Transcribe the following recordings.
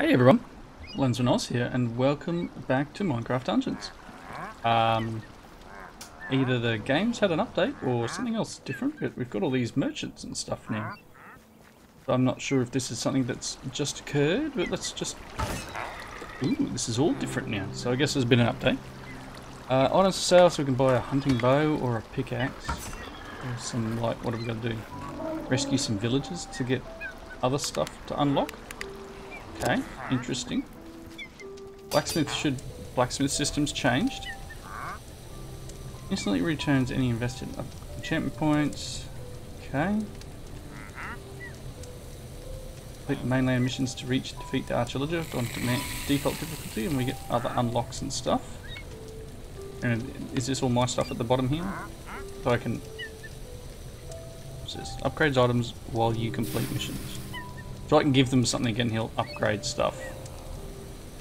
Hey everyone, Lensman Oz here, and welcome back to Minecraft Dungeons. Um, either the game's had an update or something else different, but we've got all these merchants and stuff now. So I'm not sure if this is something that's just occurred, but let's just... Ooh, this is all different now, so I guess there's been an update. Uh, items for sale, so we can buy a hunting bow or a pickaxe. Or some, like, what are we to do? Rescue some villagers to get other stuff to unlock? Okay, interesting. Blacksmith should blacksmith systems changed. Instantly returns any invested enchantment points. Okay. Complete mainland missions to reach defeat the Arch-Illager on default difficulty and we get other unlocks and stuff. And is this all my stuff at the bottom here? So I can what's this? Upgrades items while you complete missions. So I can give them something and he'll upgrade stuff.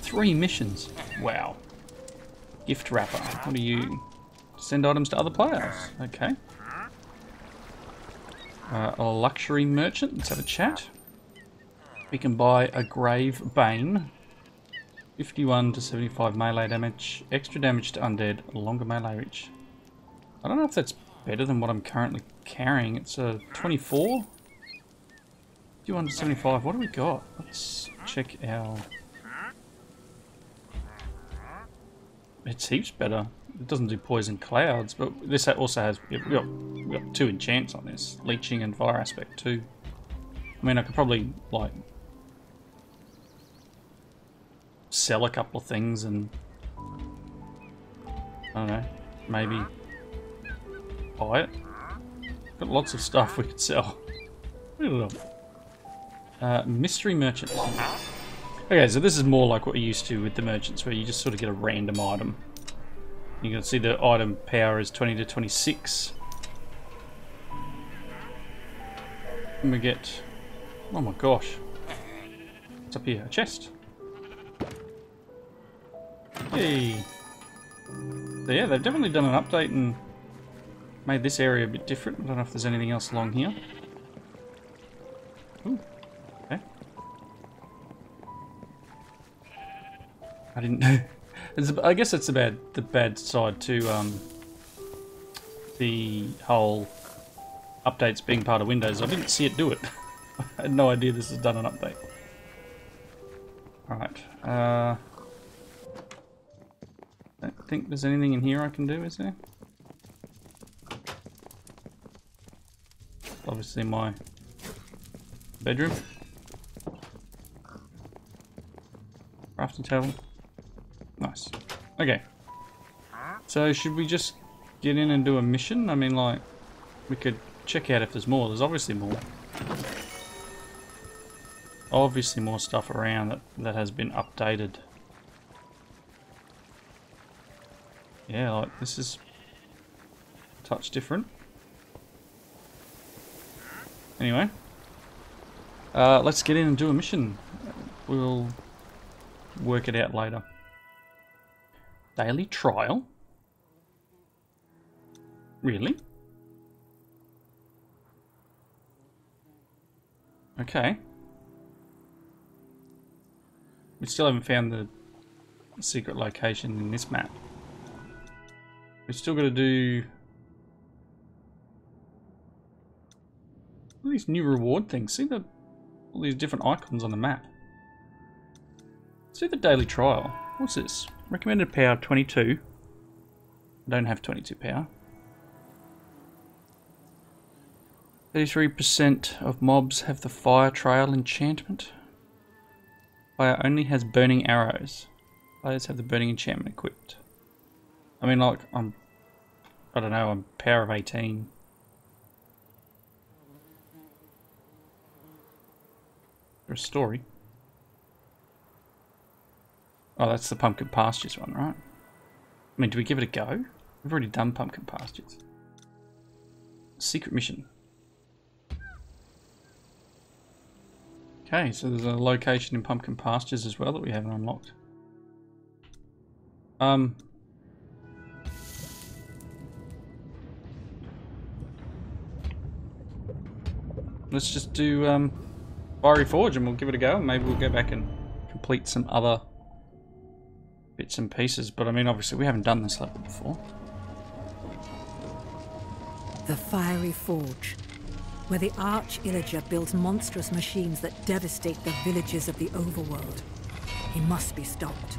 Three missions. Wow. Gift wrapper. What do you... Send items to other players. Okay. Uh, a luxury merchant. Let's have a chat. We can buy a Grave Bane. 51 to 75 melee damage. Extra damage to undead. Longer melee reach. I don't know if that's better than what I'm currently carrying. It's a 24. 275, what do we got? Let's check our... It's heaps better. It doesn't do poison clouds, but this also has... We've got, we've got two enchants on this. Leeching and fire aspect too. I mean, I could probably, like... Sell a couple of things and... I don't know. Maybe... Buy it. Got lots of stuff we could sell. Don't know. Uh, mystery merchant. Okay, so this is more like what you're used to with the merchants, where you just sort of get a random item. You can see the item power is 20 to 26. And we get... Oh my gosh. What's up here? A chest. Hey. So yeah, they've definitely done an update and made this area a bit different. I don't know if there's anything else along here. Ooh. I didn't know. I guess the bad the bad side to um, the whole updates being part of Windows. I didn't see it do it. I had no idea this has done an update. Alright. Uh, don't think there's anything in here I can do, is there? Obviously my bedroom. Crafting table. Okay. So should we just get in and do a mission? I mean, like, we could check out if there's more. There's obviously more. Obviously more stuff around that, that has been updated. Yeah, like, this is a touch different. Anyway. Uh, let's get in and do a mission. We'll work it out later. Daily trial? Really? Okay. We still haven't found the secret location in this map. We've still got to do all these new reward things. See the all these different icons on the map. See the daily trial. What's this? Recommended power 22. I don't have 22 power. 33% of mobs have the fire trail enchantment. Fire only has burning arrows. Players have the burning enchantment equipped. I mean, like, I'm, I don't know, I'm power of 18. There's a story. Oh, that's the pumpkin pastures one, right? I mean, do we give it a go? We've already done pumpkin pastures. Secret mission. Okay, so there's a location in pumpkin pastures as well that we haven't unlocked. Um, let's just do um, Fiery Forge and we'll give it a go. Maybe we'll go back and complete some other bits and pieces. But I mean, obviously, we haven't done this level before. The Fiery Forge, where the Arch Illager builds monstrous machines that devastate the villages of the overworld. He must be stopped.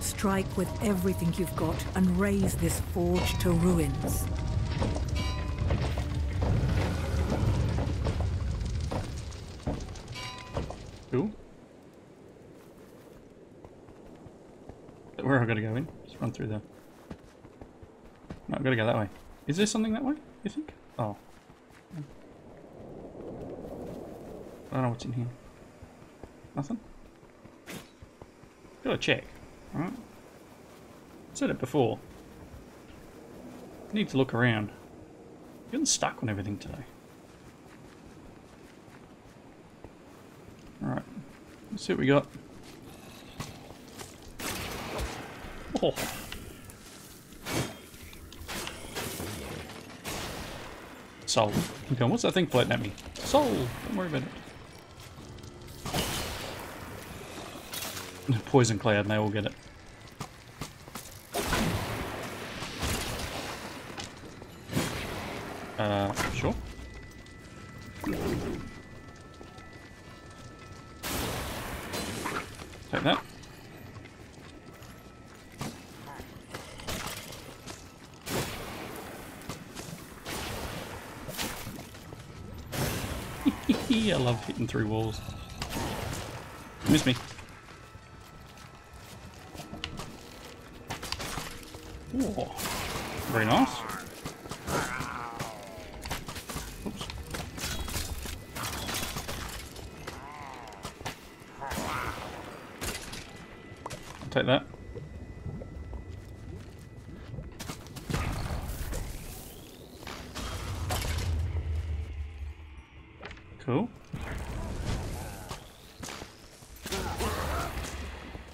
Strike with everything you've got and raze this forge to ruins. Cool. Where I got to go in? Just run through there. No, I've got to go that way. Is there something that way, you think? Oh. I don't know what's in here. Nothing? Gotta check. Alright. Said it before. Need to look around. Getting stuck on everything today. Alright. Let's see what we got. Oh. Soul. Okay, what's that thing floating at me? Soul! Don't worry about it. Poison cloud and they all get it. Love hitting through walls. Miss me. Oh, very nice. Oops. I'll take that. Cool.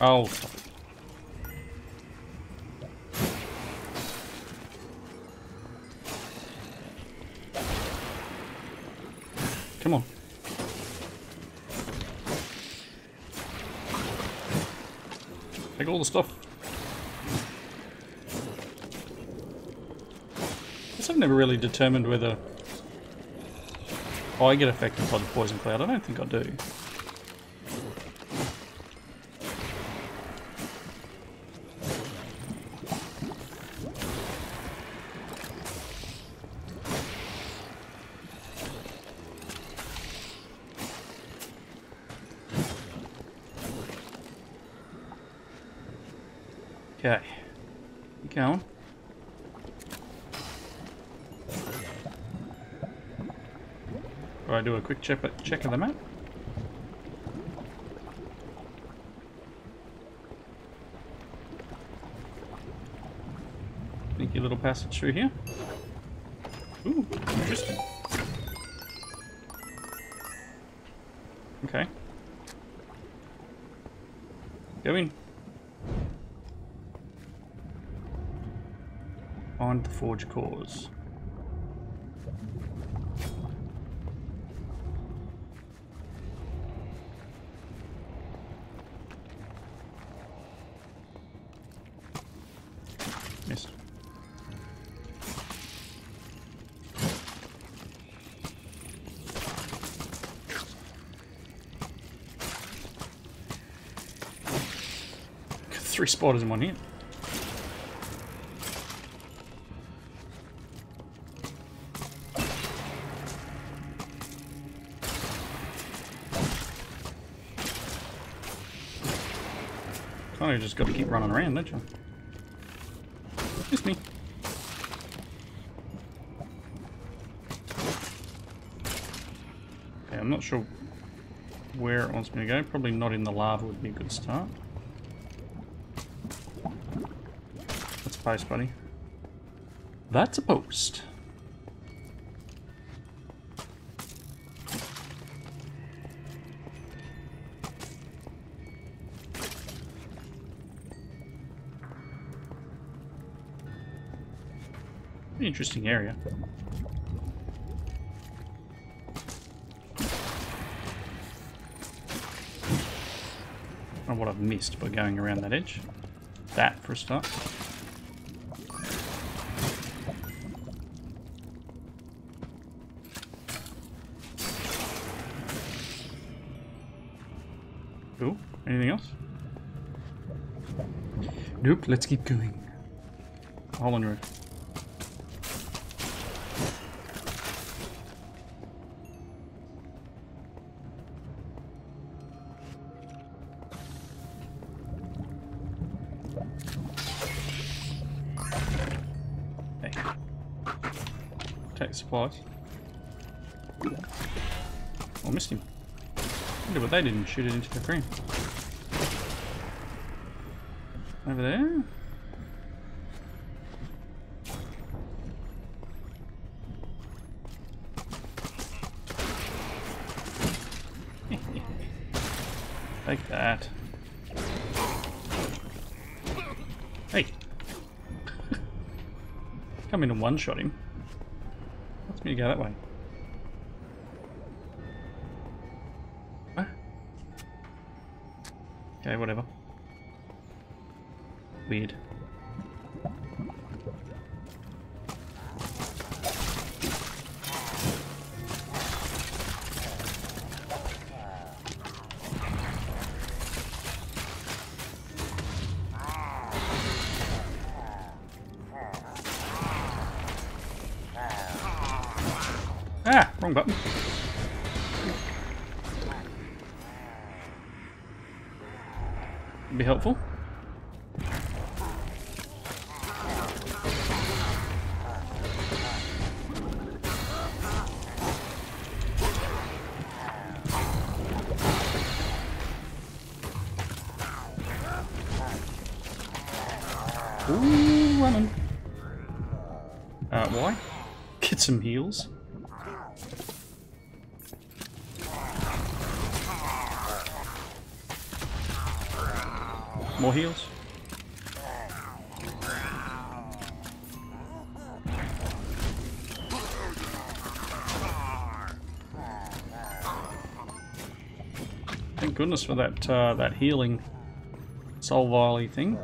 Oh. Come on. Take all the stuff. Guess I've never really determined whether I get affected by the poison cloud. I don't think I do. Quick check, check of the map? Sneaky little passage through here. Ooh, interesting. Okay. Go in. Find the forge cores. Three spiders in one hit. Kind of just got to keep running around, don't you? It's me. Okay, I'm not sure where it wants me to go. Probably not in the lava would be a good start. Post, buddy. That's a post. Interesting area. Oh know what I've missed by going around that edge. That for a start. Nope, let's keep going. Holland Road. Hey. Take supplies. Oh, missed him. Wonder what they didn't shoot it into the cream. Over there? like that. Hey! Come in and one-shot him. Wants me to go that way. Okay, whatever. Helpful. Ooh, running. Uh, why? Get some heals. More heals. Thank goodness for that uh, that healing soul volley thing.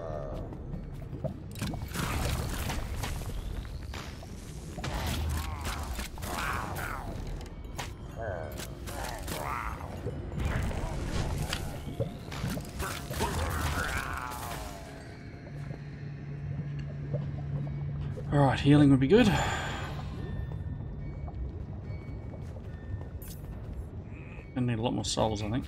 Healing would be good. I need a lot more souls, I think.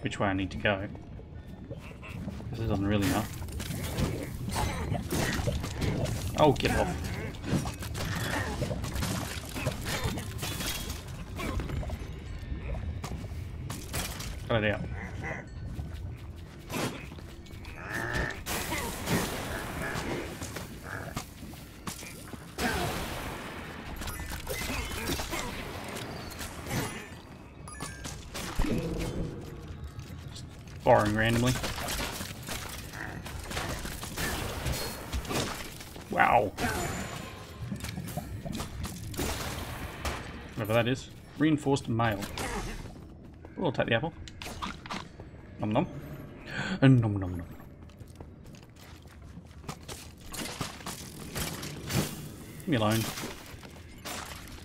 Which way I need to go. This doesn't really know. Oh, get off. Out. Firing randomly. Wow. Whatever that is. Reinforced mail. We'll take the apple. Nom nom. And nom nom nom. Leave me alone.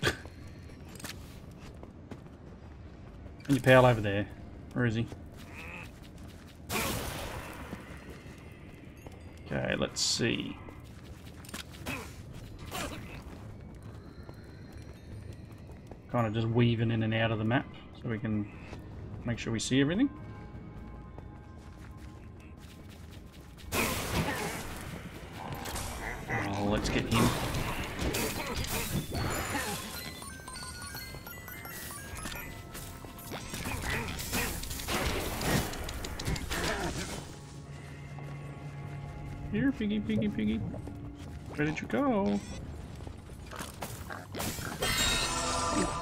and your pal over there. Where is he? Okay, let's see. Kind of just weaving in and out of the map so we can make sure we see everything. Where did you go?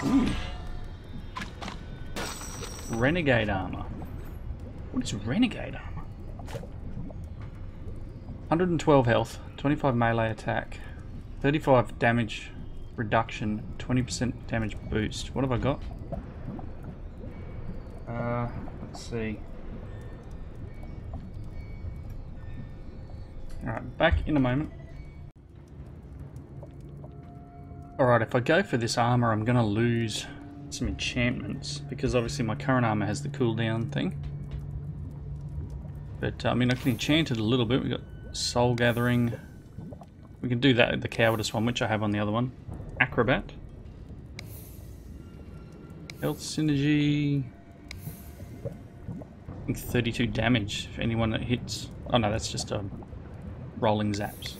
Ooh. Renegade armor. What is renegade armor? 112 health, 25 melee attack, 35 damage reduction, 20% damage boost. What have I got? Uh, let's see. Alright, back in a moment. Alright, if I go for this armor, I'm going to lose some enchantments, because obviously my current armor has the cooldown thing. But, uh, I mean, I can enchant it a little bit. We've got Soul Gathering. We can do that the Cowardice one, which I have on the other one. Acrobat. Health Synergy. I think 32 damage for anyone that hits. Oh no, that's just um, rolling zaps.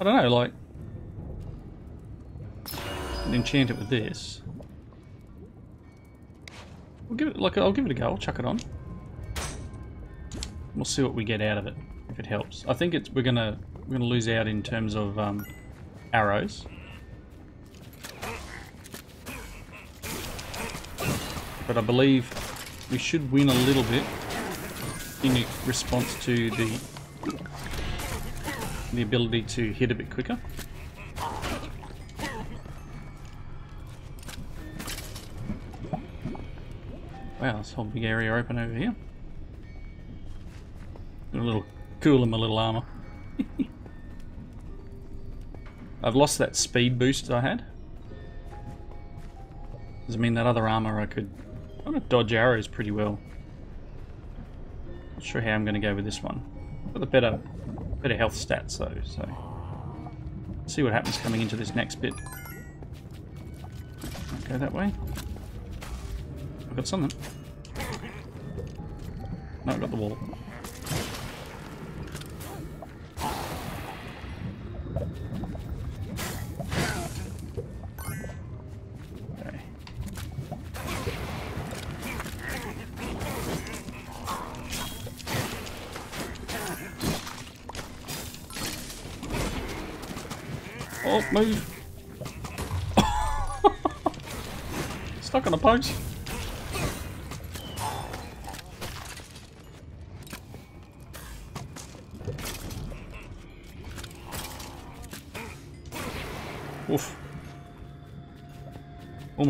I don't know, like... enchant it with this. We'll give it, like, I'll give it a go. I'll chuck it on. We'll see what we get out of it, if it helps. I think it's we're gonna we're gonna lose out in terms of um, arrows. But I believe we should win a little bit in response to the the ability to hit a bit quicker. Wow, this whole big area open over here. Got A little cool in my little armor. I've lost that speed boost I had. Does it mean that other armor I could kind of dodge arrows pretty well? Not sure how I'm going to go with this one. Got the better, better health stats though, so see what happens coming into this next bit. Go that way. I've got something. No, I've got the wall.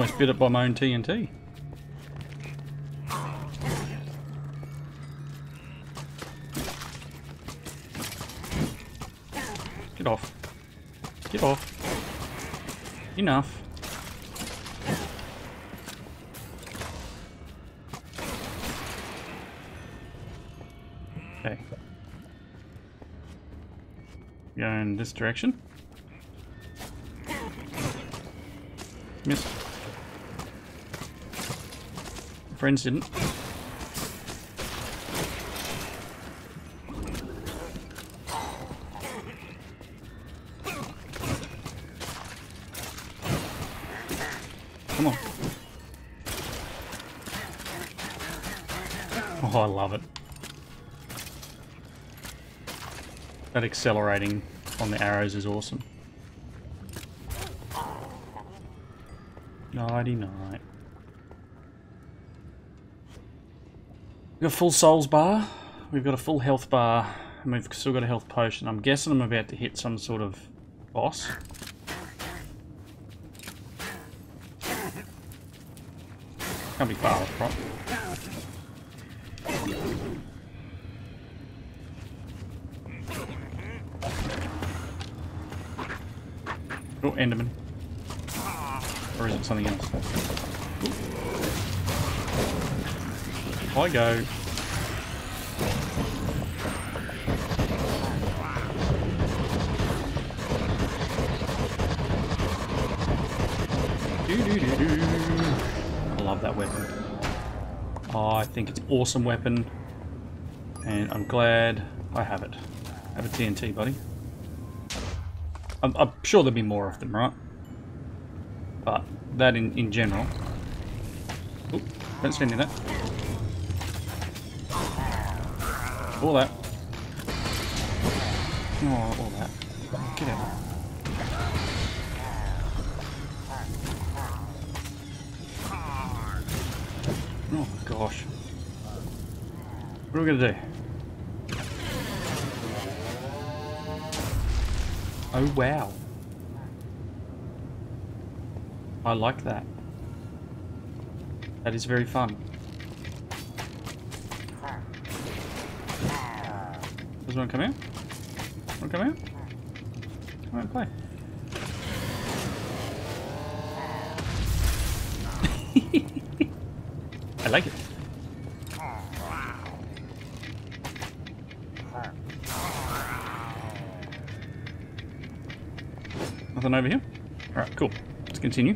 Almost bit it by my own TNT. Get off. Get off. Enough. Okay. Go in this direction. friends didn't. Come on. Oh, I love it. That accelerating on the arrows is awesome. 99. We've got full souls bar, we've got a full health bar, and we've still got a health potion. I'm guessing I'm about to hit some sort of boss. Can't be far off, right? Oh, Enderman. Or is it something else? I go. I love that weapon. Oh, I think it's awesome weapon. And I'm glad I have it. Have a TNT, buddy. I'm, I'm sure there'll be more of them, right? But that in, in general. Oop, don't stand in that. All that. Oh, all that. Get out. Oh my gosh. What are we gonna do? Oh wow. I like that. That is very fun. Does one come? Want to come out? Come on, play. I like it. Nothing over here? Alright, cool. Let's continue.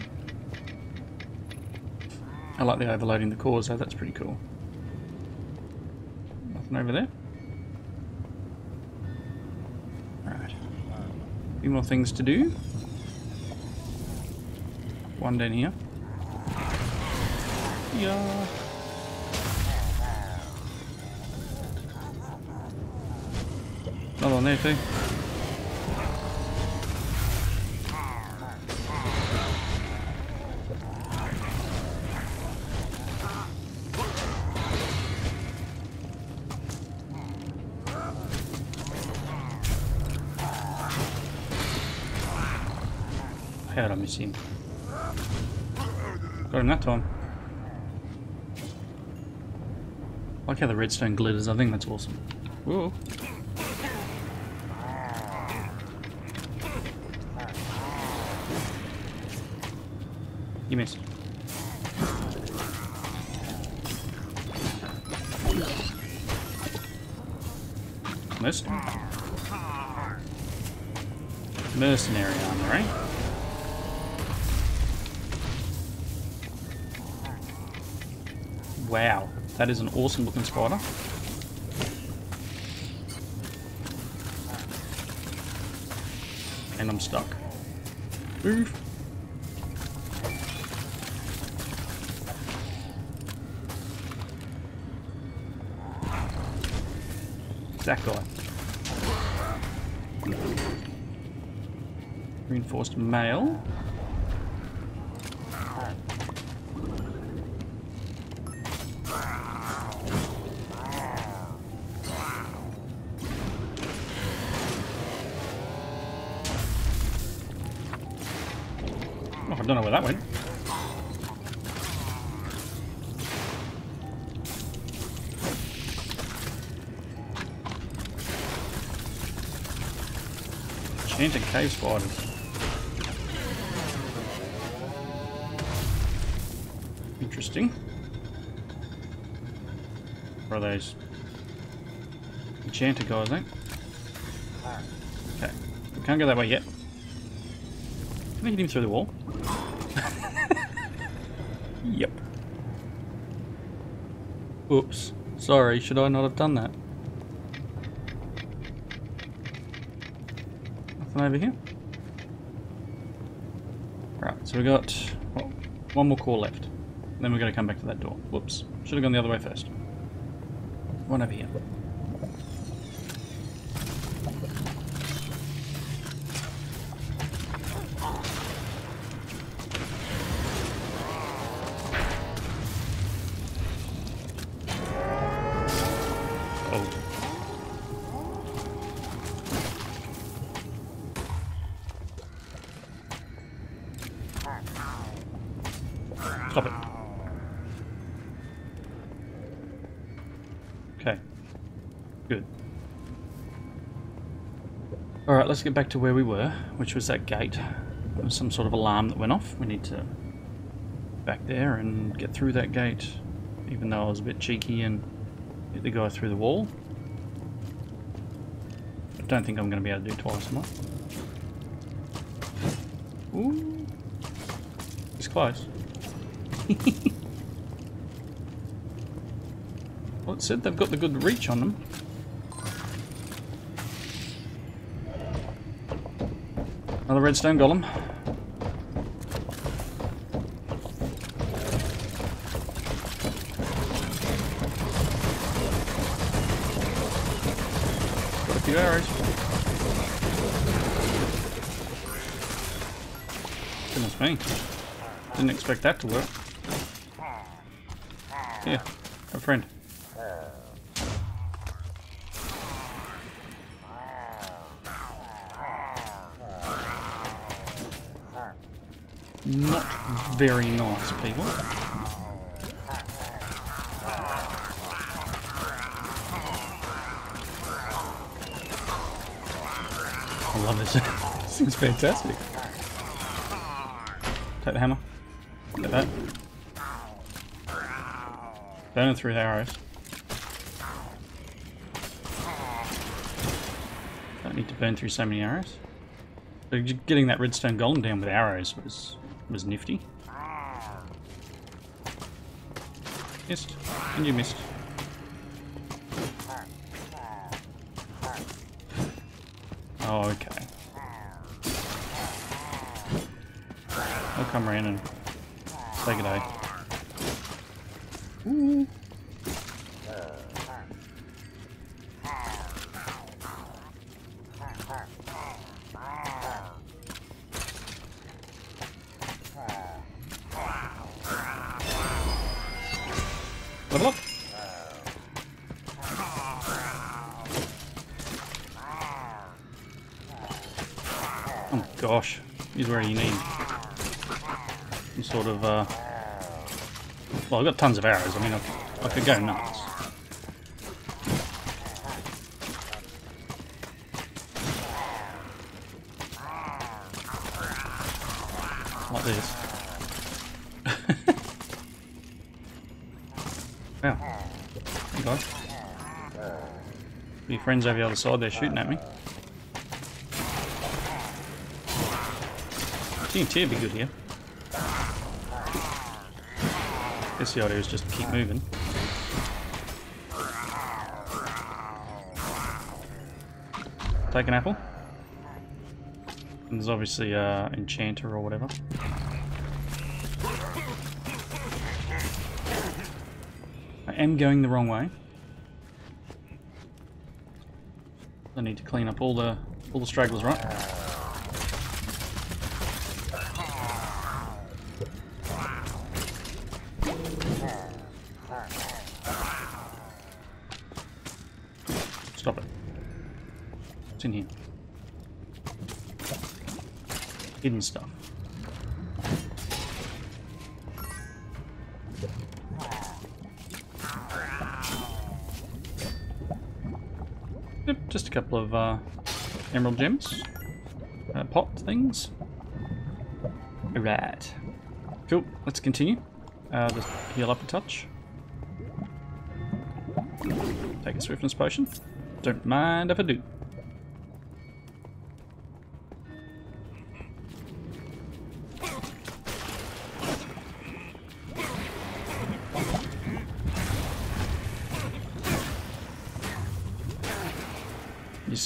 I like the overloading the cores though, that's pretty cool. Nothing over there? Alright. A few more things to do. One down here. Yeah. Another one there too. I miss him? Got him that time. I like how the redstone glitters, I think that's awesome. Whoa. You missed. Missed. Mercenary armor, right? That is an awesome looking spider. And I'm stuck. Move. That guy. Reinforced mail. I don't know where that went. Enchanted cave spiders. Interesting. What are those? Enchanted guys, eh? Okay. We can't go that way yet. Can I hit him through the wall? yep. Oops. Sorry, should I not have done that? Nothing over here? Right, so we got well, one more core left. Then we're going to come back to that door. Whoops. Should have gone the other way first. One over here. Oh. Stop it. Okay. Good. Alright, let's get back to where we were, which was that gate. There was some sort of alarm that went off. We need to back there and get through that gate, even though I was a bit cheeky and hit the guy through the wall. I don't think I'm going to be able to do twice, am I? Ooh. He's close. well, it said they've got the good reach on them. Another redstone golem. Expect that to work. Here, a friend. not very nice, people. I love this. this thing's fantastic. Take the hammer. That. Burn it through the arrows. Don't need to burn through so many arrows. Getting that redstone golem down with arrows was was nifty. Missed. And you missed. Oh, okay. I'll come around and take it out. Ooh. Level up. Oh gosh, he's where you need sort of, uh... Well, I've got tons of arrows, I mean, I, I could go nuts. Like this. wow. Hey guys. Your friends over the other side, they're shooting at me. TNT would be good here. Guess the idea is just keep moving. Take an apple. And there's obviously uh, enchanter or whatever. I am going the wrong way. I need to clean up all the all the stragglers, right? Stop it. What's in here? Hidden stuff. Yep, just a couple of uh, emerald gems. Uh, pot things. Right. Cool, let's continue. Uh, just heal up a touch. Take a swiftness potion. Don't mind if I do.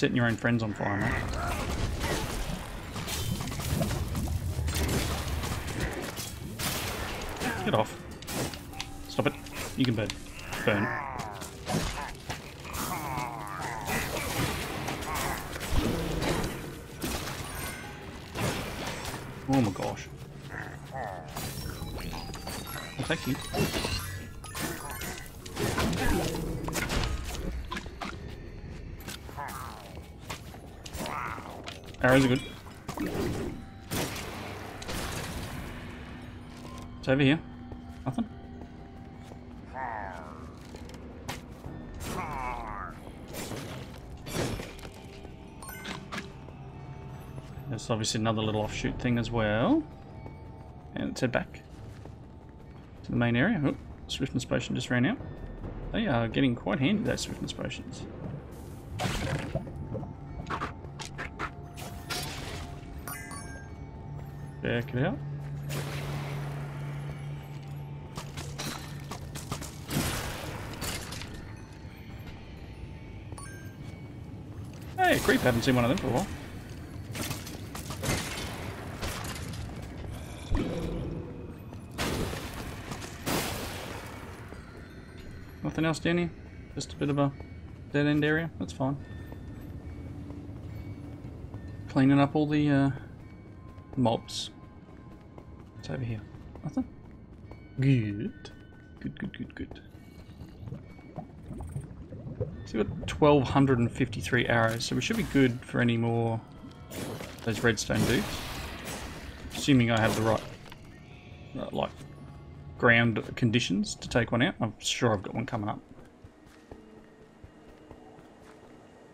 Setting your own friends on fire, mate. Get off. Stop it. You can burn. Burn. Oh my gosh. Well, thank you. Arrows are good. It's over here. Nothing. There's obviously another little offshoot thing as well. And let's head back to the main area. Oh, swiftness potion just ran out. They are getting quite handy, those swiftness potions. Check it out. Hey, creep, haven't seen one of them for a while. Nothing else here? Just a bit of a dead end area? That's fine. Cleaning up all the uh, mobs. Over here? Nothing? Good. Good, good, good, good. So we've got 1253 arrows, so we should be good for any more those redstone dudes. Assuming I have the right uh, like ground conditions to take one out. I'm sure I've got one coming up.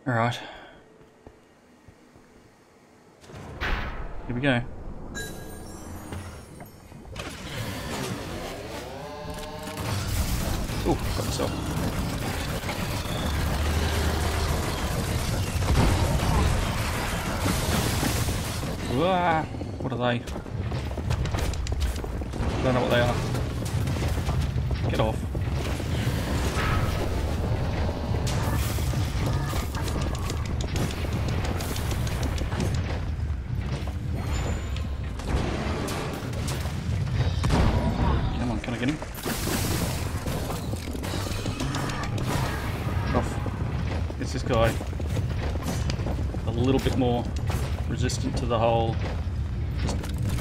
Alright. Here we go. Oh, got myself. What are they? Don't know what they are. Get off. Guy. A little bit more resistant to the whole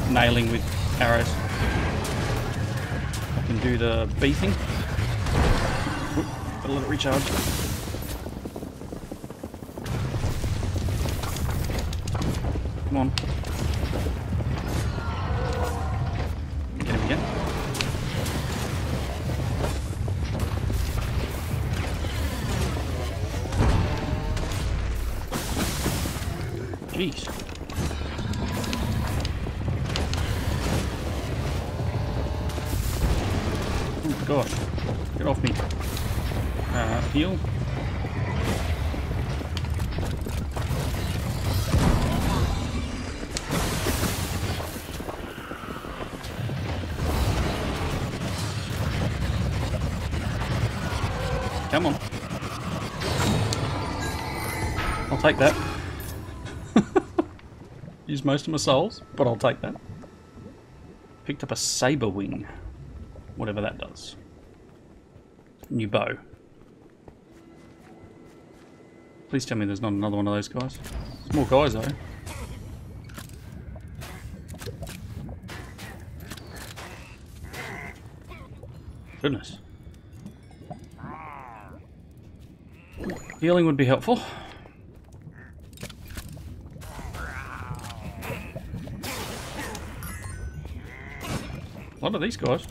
nailing with arrows. I can do the bee thing. Gotta let it recharge. I'll take that. Use most of my souls, but I'll take that. Picked up a Sabrewing. Whatever that does. New bow. Please tell me there's not another one of those guys. More guys though. Goodness. Healing would be helpful. A lot of these guys.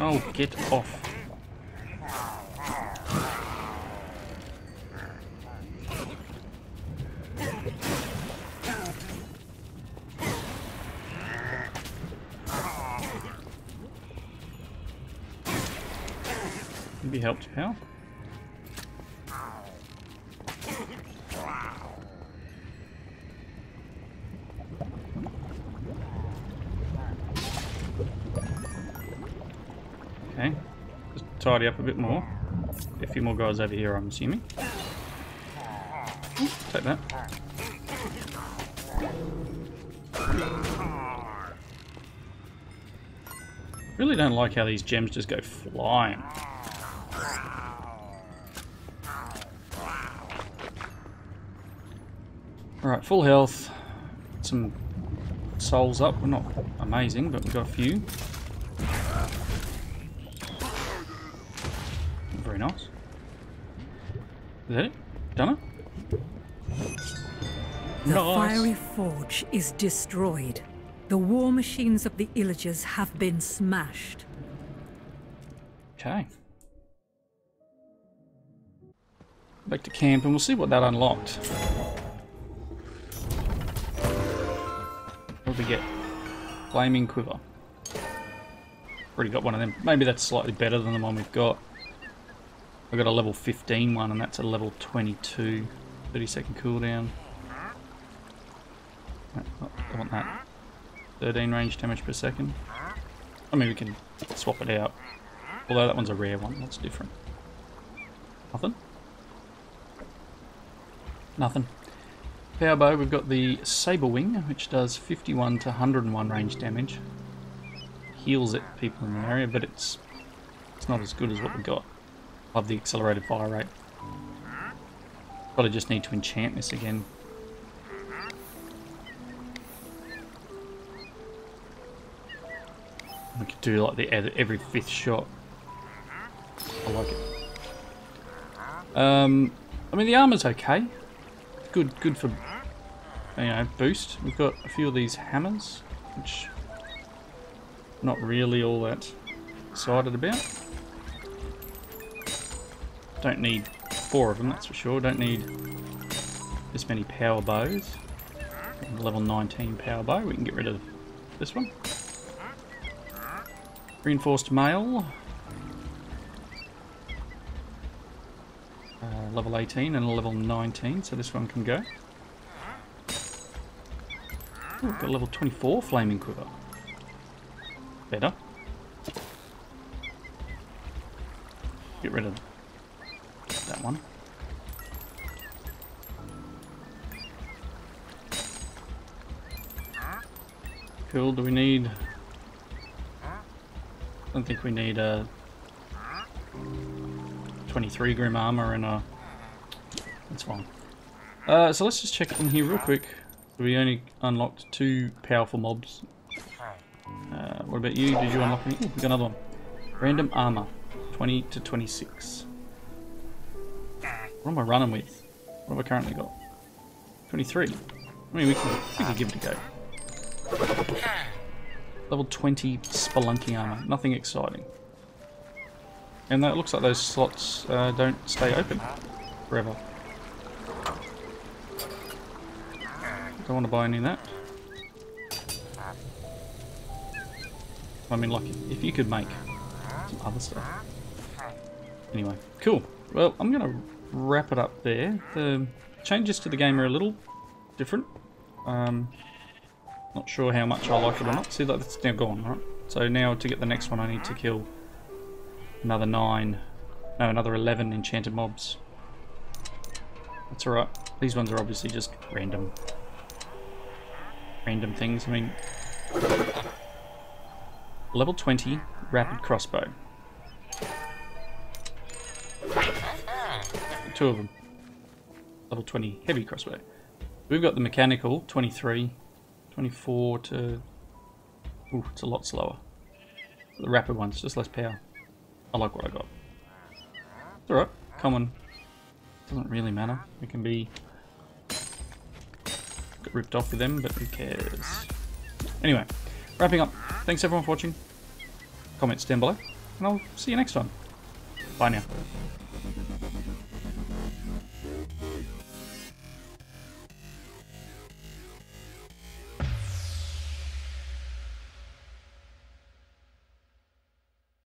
Oh, get off. Maybe helped how? Just tidy up a bit more. A few more guys over here, I'm assuming. Take that. Really don't like how these gems just go flying. Alright, full health. Some souls up. We're not amazing, but we've got a few. Is that it? Done it? The Nice. fiery forge is destroyed. The war machines of the Illagers have been smashed. Okay. Back to camp and we'll see what that unlocked. What did we get? Flaming Quiver. Already got one of them. Maybe that's slightly better than the one we've got. I've got a level 15 one and that's a level 22. 30 second cooldown. No, oh, I want that. 13 range damage per second. I mean, we can swap it out. Although that one's a rare one, that's different. Nothing? Nothing. Power bow, we've got the Sabrewing, which does 51 to 101 range damage. Heals at people in the area, but it's it's not as good as what we got. Love the accelerated fire rate. Probably just need to enchant this again. We could do like the every fifth shot. I like it. Um, I mean the armor's okay. Good, good for you know boost. We've got a few of these hammers, which not really all that excited about. Don't need four of them, that's for sure. Don't need this many power bows. Level 19 power bow, we can get rid of this one. Reinforced mail. Uh, level 18 and level 19, so this one can go. Ooh, got a level 24 flaming quiver. Better. Get rid of that one. Cool, do we need... I don't think we need a 23 grim armor and a... That's fine. Uh, so let's just check in here real quick. We only unlocked two powerful mobs. Uh, what about you? Did you unlock any? Ooh, we got another one. Random armor. 20 to 26. What am I running with? What have I currently got? 23. I mean, we can, we can give it a go. Level 20 Spelunker armor. Nothing exciting. And that looks like those slots uh, don't stay open forever. Don't want to buy any of that. I mean, like, if you could make some other stuff. Anyway, cool. Well, I'm going to wrap it up there. The changes to the game are a little different. Um, not sure how much I like it or not. See, it's now gone, right? So now to get the next one, I need to kill another nine, no, another 11 enchanted mobs. That's alright. These ones are obviously just random, random things. I mean, level 20 rapid crossbow. Two of them. Level 20 heavy crossbow. We've got the mechanical 23, 24 to. Ooh, it's a lot slower. The rapid one's just less power. I like what I got. It's alright. Common. Doesn't really matter. We can be ripped off with them, but who cares? Anyway, wrapping up. Thanks everyone for watching. Comments down below, and I'll see you next time. Bye now.